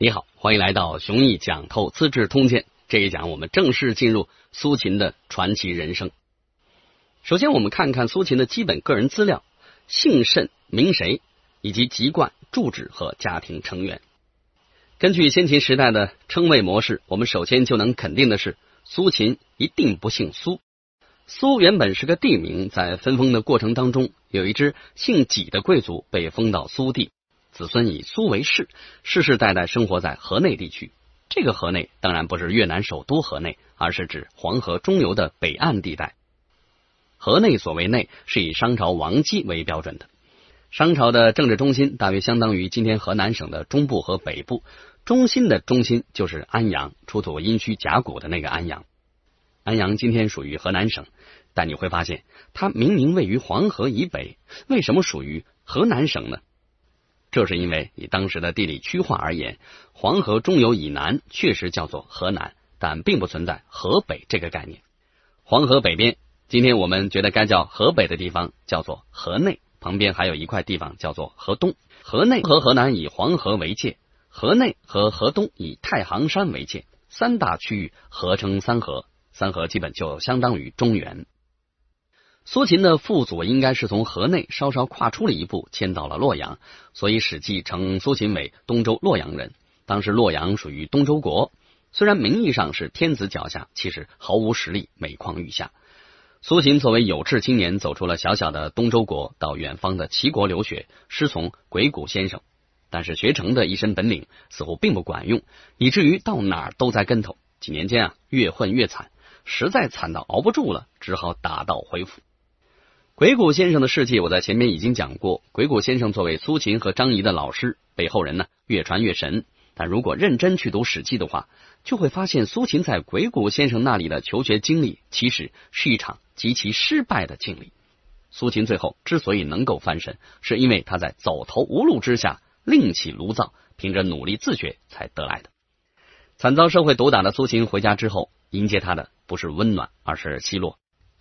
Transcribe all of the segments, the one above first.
你好，欢迎来到熊毅讲透《资治通鉴》这一讲，我们正式进入苏秦的传奇人生。首先，我们看看苏秦的基本个人资料：姓甚名谁，以及籍贯、住址和家庭成员。根据先秦时代的称谓模式，我们首先就能肯定的是，苏秦一定不姓苏。苏原本是个地名，在分封的过程当中，有一支姓纪的贵族被封到苏地。子孙以苏为氏，世世代代生活在河内地区。这个河内当然不是越南首都河内，而是指黄河中游的北岸地带。河内所谓内，是以商朝王畿为标准的。商朝的政治中心大约相当于今天河南省的中部和北部，中心的中心就是安阳，出土殷墟甲骨的那个安阳。安阳今天属于河南省，但你会发现，它明明位于黄河以北，为什么属于河南省呢？这是因为以当时的地理区划而言，黄河中游以南确实叫做河南，但并不存在河北这个概念。黄河北边，今天我们觉得该叫河北的地方叫做河内，旁边还有一块地方叫做河东。河内和河南以黄河为界，河内和河东以太行山为界，三大区域合称三河，三河基本就相当于中原。苏秦的父祖应该是从河内稍稍跨出了一步，迁到了洛阳，所以《史记》称苏秦为东周洛阳人。当时洛阳属于东周国，虽然名义上是天子脚下，其实毫无实力，每况愈下。苏秦作为有志青年，走出了小小的东周国，到远方的齐国留学，师从鬼谷先生。但是学成的一身本领似乎并不管用，以至于到哪儿都栽跟头。几年间啊，越混越惨，实在惨到熬不住了，只好打道回府。鬼谷先生的事迹，我在前面已经讲过。鬼谷先生作为苏秦和张仪的老师，被后人呢越传越神。但如果认真去读《史记》的话，就会发现苏秦在鬼谷先生那里的求学经历，其实是一场极其失败的经历。苏秦最后之所以能够翻身，是因为他在走投无路之下另起炉灶，凭着努力自学才得来的。惨遭社会毒打的苏秦回家之后，迎接他的不是温暖，而是奚落。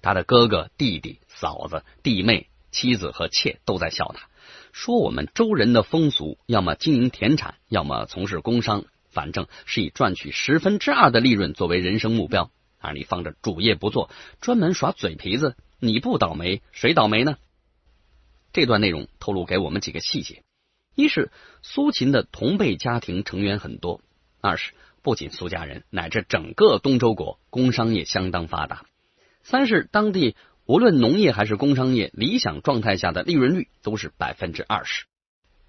他的哥哥、弟弟、嫂子、弟妹、妻子和妾都在笑他，说我们周人的风俗，要么经营田产，要么从事工商，反正是以赚取十分之二的利润作为人生目标。而你放着主业不做，专门耍嘴皮子，你不倒霉谁倒霉呢？这段内容透露给我们几个细节：一是苏秦的同辈家庭成员很多；二是不仅苏家人，乃至整个东周国工商业相当发达。三是当地无论农业还是工商业，理想状态下的利润率都是百分之二十。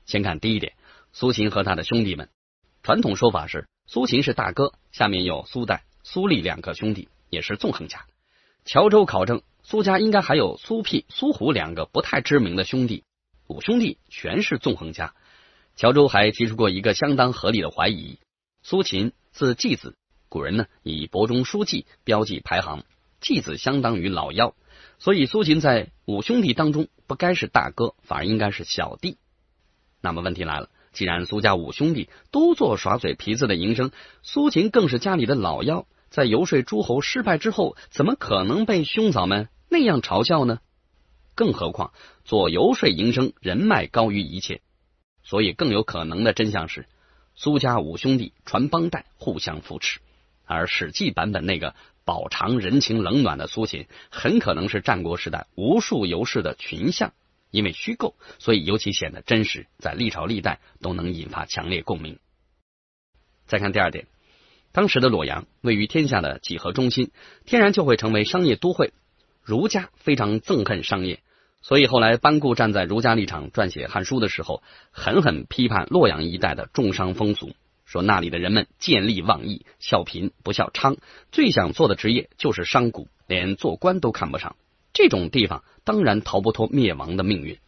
先看第一点，苏秦和他的兄弟们。传统说法是苏秦是大哥，下面有苏代、苏厉两个兄弟，也是纵横家。乔州考证，苏家应该还有苏辟、苏虎两个不太知名的兄弟，五兄弟全是纵横家。乔州还提出过一个相当合理的怀疑：苏秦字季子，古人呢以伯中书记标记排行。继子相当于老幺，所以苏秦在五兄弟当中不该是大哥，反而应该是小弟。那么问题来了，既然苏家五兄弟都做耍嘴皮子的营生，苏秦更是家里的老幺，在游说诸侯失败之后，怎么可能被兄嫂们那样嘲笑呢？更何况做游说营生，人脉高于一切，所以更有可能的真相是，苏家五兄弟传帮带，互相扶持，而《史记》版本那个。饱尝人情冷暖的苏秦，很可能是战国时代无数游士的群像，因为虚构，所以尤其显得真实，在历朝历代都能引发强烈共鸣。再看第二点，当时的洛阳位于天下的几何中心，天然就会成为商业都会。儒家非常憎恨商业，所以后来班固站在儒家立场撰写《汉书》的时候，狠狠批判洛阳一带的重商风俗。说那里的人们见利忘义，笑贫不笑娼，最想做的职业就是商贾，连做官都看不上。这种地方当然逃不脱灭亡的命运。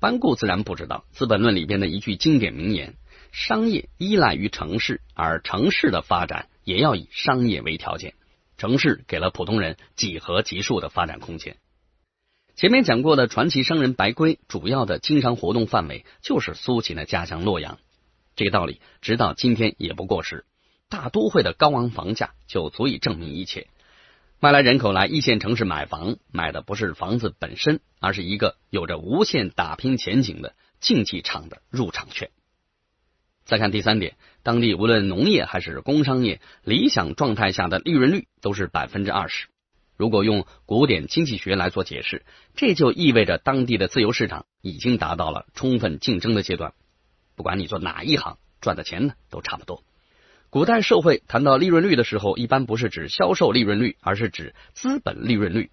班固自然不知道《资本论》里边的一句经典名言：商业依赖于城市，而城市的发展也要以商业为条件。城市给了普通人几何级数的发展空间。前面讲过的传奇商人白圭，主要的经商活动范围就是苏秦的家乡洛阳。这个道理直到今天也不过时。大都会的高昂房价就足以证明一切。外来人口来一线城市买房，买的不是房子本身，而是一个有着无限打拼前景的竞技场的入场券。再看第三点，当地无论农业还是工商业，理想状态下的利润率都是百分之二十。如果用古典经济学来做解释，这就意味着当地的自由市场已经达到了充分竞争的阶段。不管你做哪一行，赚的钱呢都差不多。古代社会谈到利润率的时候，一般不是指销售利润率，而是指资本利润率，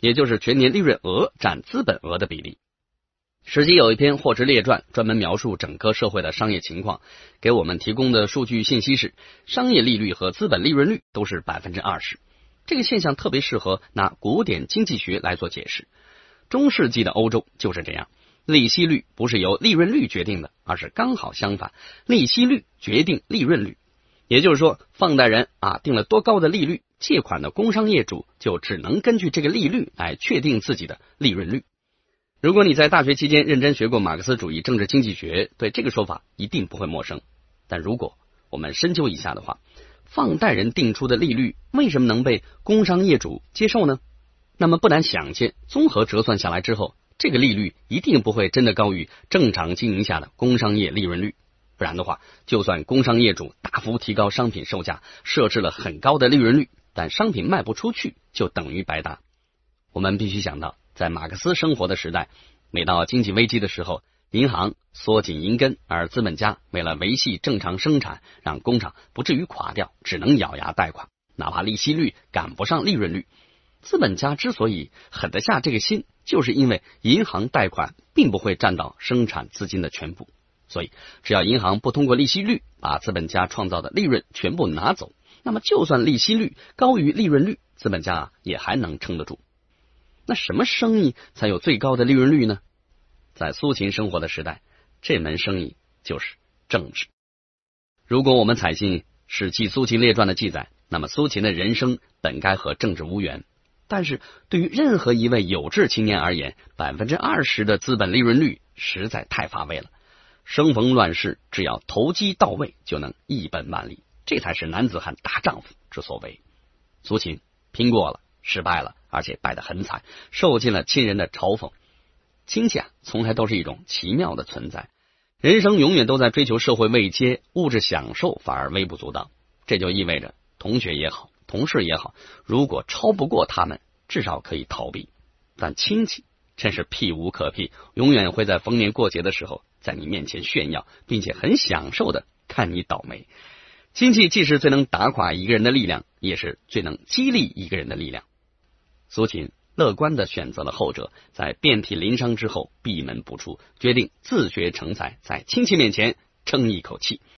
也就是全年利润额占资本额的比例。史记有一篇《货殖列传》，专门描述整个社会的商业情况，给我们提供的数据信息是：商业利率和资本利润率都是百分之二十。这个现象特别适合拿古典经济学来做解释。中世纪的欧洲就是这样，利息率不是由利润率决定的，而是刚好相反，利息率决定利润率。也就是说，放贷人啊定了多高的利率，借款的工商业主就只能根据这个利率来确定自己的利润率。如果你在大学期间认真学过马克思主义政治经济学，对这个说法一定不会陌生。但如果我们深究一下的话，放贷人定出的利率为什么能被工商业主接受呢？那么不难想见，综合折算下来之后，这个利率一定不会真的高于正常经营下的工商业利润率。不然的话，就算工商业主大幅提高商品售价，设置了很高的利润率，但商品卖不出去，就等于白搭。我们必须想到，在马克思生活的时代，每到经济危机的时候，银行缩紧银根，而资本家为了维系正常生产，让工厂不至于垮掉，只能咬牙贷款，哪怕利息率赶不上利润率。资本家之所以狠得下这个心，就是因为银行贷款并不会占到生产资金的全部，所以只要银行不通过利息率把资本家创造的利润全部拿走，那么就算利息率高于利润率，资本家也还能撑得住。那什么生意才有最高的利润率呢？在苏秦生活的时代，这门生意就是政治。如果我们采信《史记·苏秦列传》的记载，那么苏秦的人生本该和政治无缘。但是对于任何一位有志青年而言，百分之二十的资本利润率实在太乏味了。生逢乱世，只要投机到位，就能一本万利，这才是男子汉大丈夫之所为。苏秦拼过了，失败了，而且败得很惨，受尽了亲人的嘲讽。亲戚啊，从来都是一种奇妙的存在。人生永远都在追求社会位阶，物质享受反而微不足道。这就意味着，同学也好，同事也好，如果超不过他们，至少可以逃避。但亲戚真是避无可避，永远会在逢年过节的时候在你面前炫耀，并且很享受的看你倒霉。亲戚既是最能打垮一个人的力量，也是最能激励一个人的力量。苏秦。乐观的选择了后者，在遍体鳞伤之后闭门不出，决定自学成才，在亲戚面前争一口气。